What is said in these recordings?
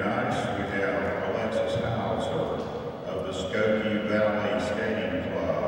ice, we have Alexis Hauser of the Skokie Valley Skating Club.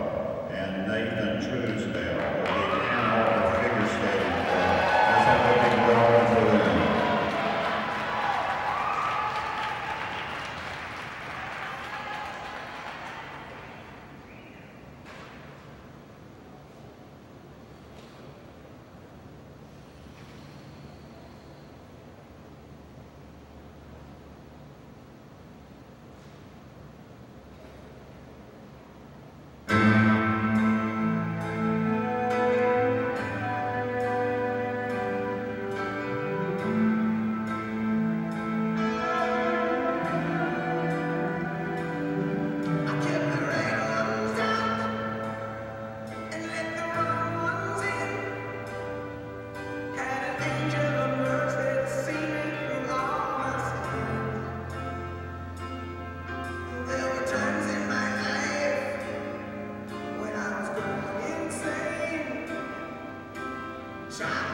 Johnson.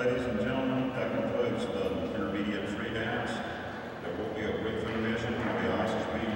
Ladies and gentlemen, that concludes the intermediate free dance. There will be a brief intermission the ice is being.